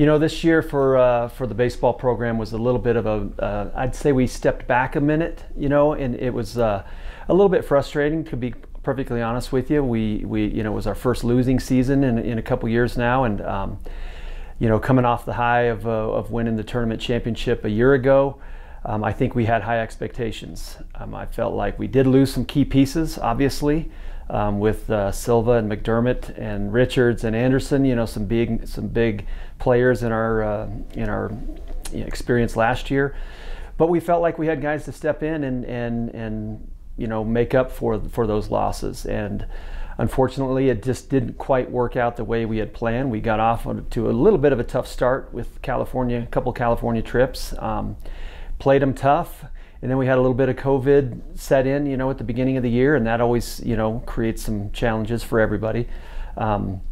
You know, this year for uh, for the baseball program was a little bit of a. Uh, I'd say we stepped back a minute. You know, and it was uh, a little bit frustrating to be perfectly honest with you. We we you know it was our first losing season in in a couple years now, and um, you know coming off the high of uh, of winning the tournament championship a year ago. Um, I think we had high expectations. Um, I felt like we did lose some key pieces, obviously um, with uh, Silva and McDermott and Richards and Anderson. You know, some big some big players in our uh, in our experience last year. But we felt like we had guys to step in and and and you know make up for for those losses and. Unfortunately, it just didn't quite work out the way we had planned. We got off to a little bit of a tough start with California, a couple California trips. Um, played them tough and then we had a little bit of COVID set in, you know, at the beginning of the year, and that always, you know, creates some challenges for everybody. Um,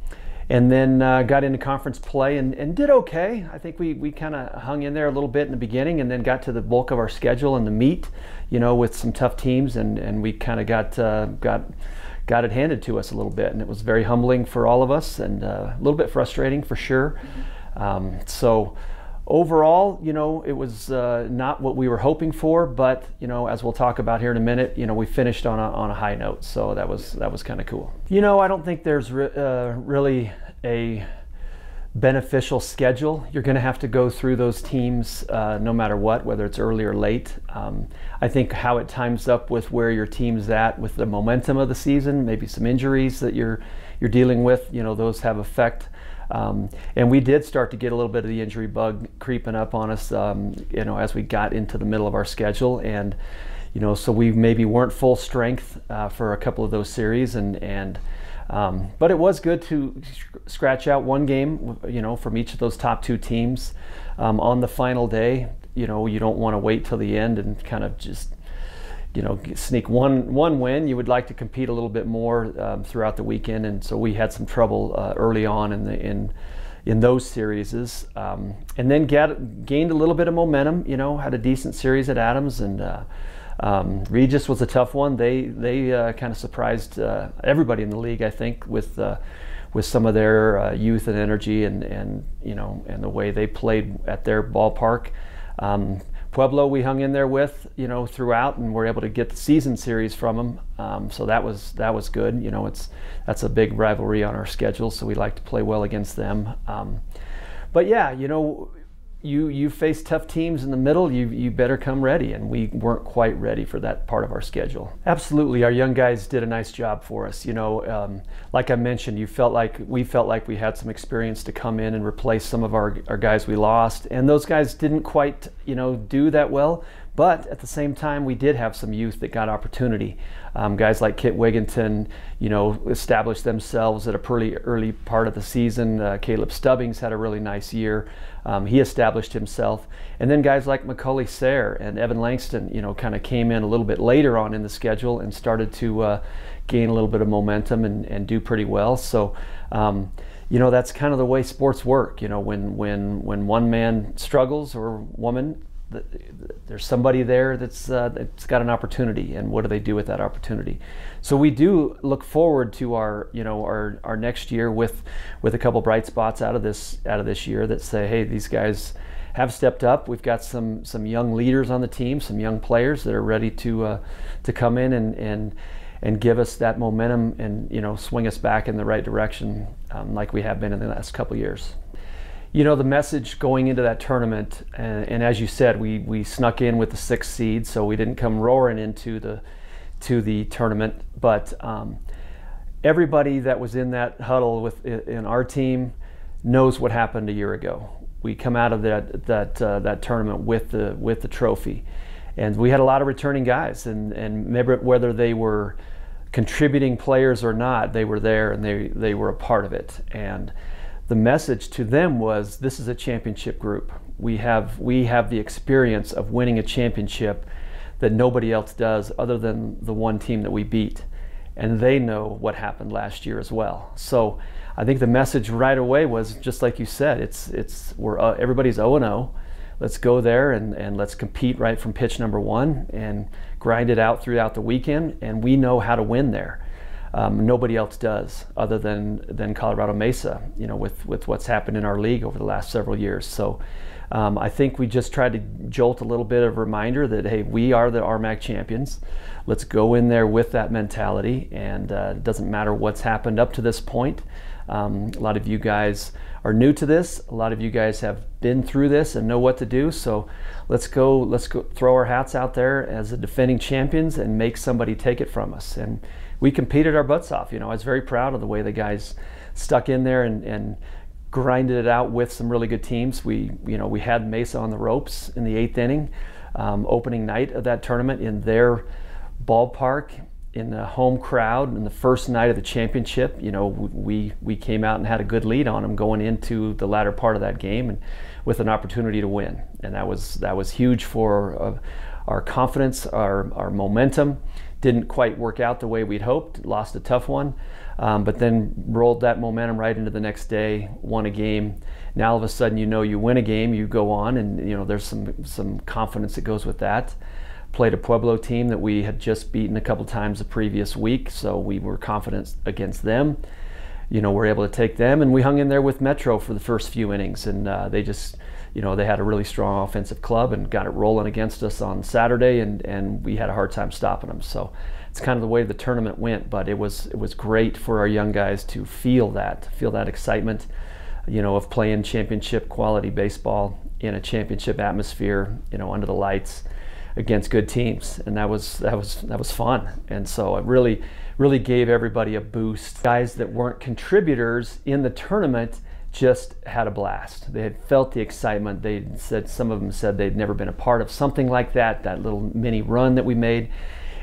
and then uh, got into conference play and, and did okay. I think we, we kind of hung in there a little bit in the beginning and then got to the bulk of our schedule and the meet, you know, with some tough teams, and, and we kind of got uh, got got it handed to us a little bit, and it was very humbling for all of us and uh, a little bit frustrating for sure. Um, so overall, you know, it was uh, not what we were hoping for, but you know, as we'll talk about here in a minute, you know, we finished on a, on a high note, so that was that was kind of cool. You know, I don't think there's re- uh, really a beneficial schedule. You're going to have to go through those teams uh, no matter what, whether it's early or late. Um, I think how it times up with where your team's at with the momentum of the season, maybe some injuries that you're you're dealing with. You know, those have effect. Um, and we did start to get a little bit of the injury bug creeping up on us, um, you know, as we got into the middle of our schedule. And, you know, so we maybe weren't full strength uh, for a couple of those series. And, and um, but it was good to scratch out one game, you know, from each of those top two teams um, on the final day. You know, you don't want to wait till the end and kind of just you know sneak one one win. You would like to compete a little bit more um, throughout the weekend, and so we had some trouble uh, early on in the in in those series, um, and then get, gained a little bit of momentum. You know, had a decent series at Adams, and uh, um, Regis was a tough one. They they uh, kind of surprised uh, everybody in the league, I think, with uh, with some of their uh, youth and energy, and and you know, and the way they played at their ballpark. Pueblo we hung in there with, you know, throughout, and we're able to get the season series from them. Um, so that was that was good. You know, it's that's a big rivalry on our schedule, so we like to play well against them. Um, but yeah, you know, you you face tough teams in the middle, you you better come ready, and we weren't quite ready for that part of our schedule. Absolutely, our young guys did a nice job for us. You know, um, like I mentioned, you felt like we felt like we had some experience to come in and replace some of our our guys we lost, and those guys didn't quite you know do that well. But at the same time, we did have some youth that got opportunity. Um, guys like Kit Wigginton, you know, established themselves at a pretty early part of the season. Uh, Caleb Stubbings had a really nice year. Um, he established himself. And then guys like Macaulay Sayre and Evan Langston, you know, kind of came in a little bit later on in the schedule and started to uh, gain a little bit of momentum and, and do pretty well. So, um, you know, that's kind of the way sports work. You know, when, when, when one man struggles or woman, there's somebody there that's uh, that's got an opportunity and what do they do with that opportunity? So we do look forward to our you know our, our next year with with a couple bright spots out of this out of this year that say hey these guys have stepped up. We've got some some young leaders on the team some young players that are ready to uh, to come in and and and give us that momentum and you know swing us back in the right direction um, like we have been in the last couple years you know the message going into that tournament and, and, as you said we we snuck in with the sixth seed so we didn't come roaring into the to the tournament. But um, everybody that was in that huddle with in our team knows what happened a year ago. We come out of that that uh, that tournament with the with the trophy. And we had a lot of returning guys and and whether they were contributing players or not they were there and they they were a part of it. And the message to them was this is a championship group. We have we have the experience of winning a championship that nobody else does other than the one team that we beat. And they know what happened last year as well. So I think the message right away was just like you said, it's it's we're uh, everybody's 0 0. Let's go there and, and let's compete right from pitch number one and grind it out throughout the weekend. And we know how to win there. Um, nobody else does other than than Colorado Mesa. You know, with with what's happened in our league over the last several years. So. Um, I think we just tried to jolt a little bit of reminder that hey, we are the RMAC champions. Let's go in there with that mentality, and uh, it doesn't matter what's happened up to this point. Um, a lot of you guys are new to this. A lot of you guys have been through this and know what to do. So let's go. Let's go throw our hats out there as the defending champions and make somebody take it from us. And we competed our butts off. You know, I was very proud of the way the guys stuck in there and, and grinded it out with some really good teams. We, you know, we had Mesa on the ropes in the eighth inning, um, opening night of that tournament in their ballpark in the home crowd in the first night of the championship. You know, we we came out and had a good lead on them going into the latter part of that game, and with an opportunity to win, and that was that was huge for uh, our confidence, our our momentum. Didn't quite work out the way we'd hoped. Lost a tough one, um, but then rolled that momentum right into the next day. Won a game. Now all of a sudden, you know, you win a game, you go on, and you know there's some some confidence that goes with that played a Pueblo team that we had just beaten a couple times the previous week, so we were confident against them. You know, we're able to take them, and we hung in there with Metro for the first few innings, and uh, they just, you know, they had a really strong offensive club and got it rolling against us on Saturday, and and we had a hard time stopping them. So it's kind of the way the tournament went, but it was it was great for our young guys to feel that, feel that excitement, you know, of playing championship quality baseball in a championship atmosphere, you know, under the lights against good teams, and that was that was that was fun. And so it really really gave everybody a boost. Guys that weren't contributors in the tournament just had a blast. They had felt the excitement. They said some of them said they'd never been a part of something like that. That little mini run that we made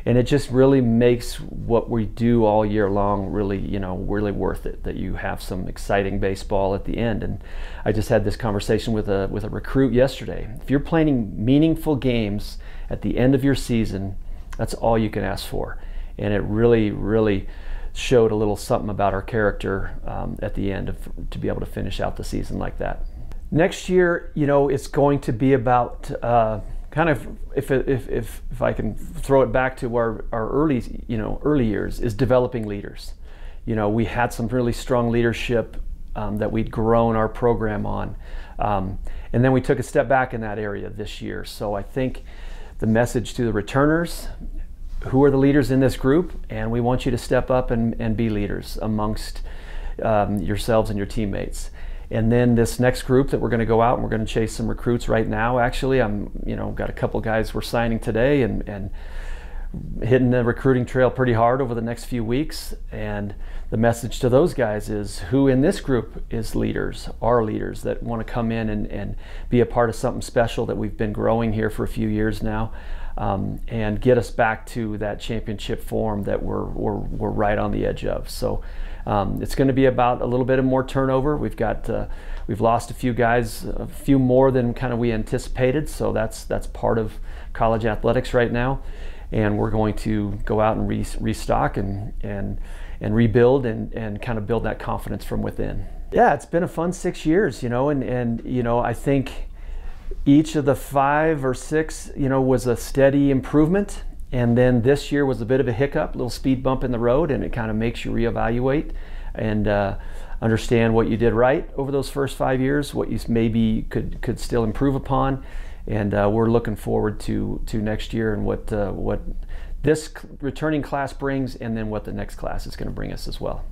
and it just really makes what we do all year long really you know really worth it that you have some exciting baseball at the end. And i just had this conversation with a with a recruit yesterday. If you're playing meaningful games at the end of your season that's all you can ask for. And it really really showed a little something about our character um, at the end of, to be able to finish out the season like that. Next year you know it's going to be about uh, kind of if, if, if, if I can throw it back to our, our early you know early years is developing leaders. You know we had some really strong leadership um, that we'd grown our program on, um, and then we took a step back in that area this year. So I think the message to the returners, who are the leaders in this group, and we want you to step up and, and be leaders amongst um, yourselves and your teammates. And then this next group that we're going to go out and we're going to chase some recruits right now. Actually, I'm you know got a couple guys we're signing today and and hitting the recruiting trail pretty hard over the next few weeks. And the message to those guys is who in this group is leaders, are leaders that want to come in and, and be a part of something special that we've been growing here for a few years now. Um, and get us back to that championship form that we're, we're, we're right on the edge of. So um, it's going to be about a little bit of more turnover. We've got uh, we've lost a few guys, a few more than kind of we anticipated. So that's that's part of college athletics right now, and we're going to go out and re- restock and and and rebuild and and kind of build that confidence from within. Yeah, it's been a fun six years, you know, and and you know I think each of the five or six, you know, was a steady improvement and then this year was a bit of a hiccup, a little speed bump in the road, and it kind of makes you reevaluate and uh, understand what you did right over those first five years, what you maybe could could still improve upon, and uh, we're looking forward to to next year and what uh, what this returning class brings, and then what the next class is going to bring us as well.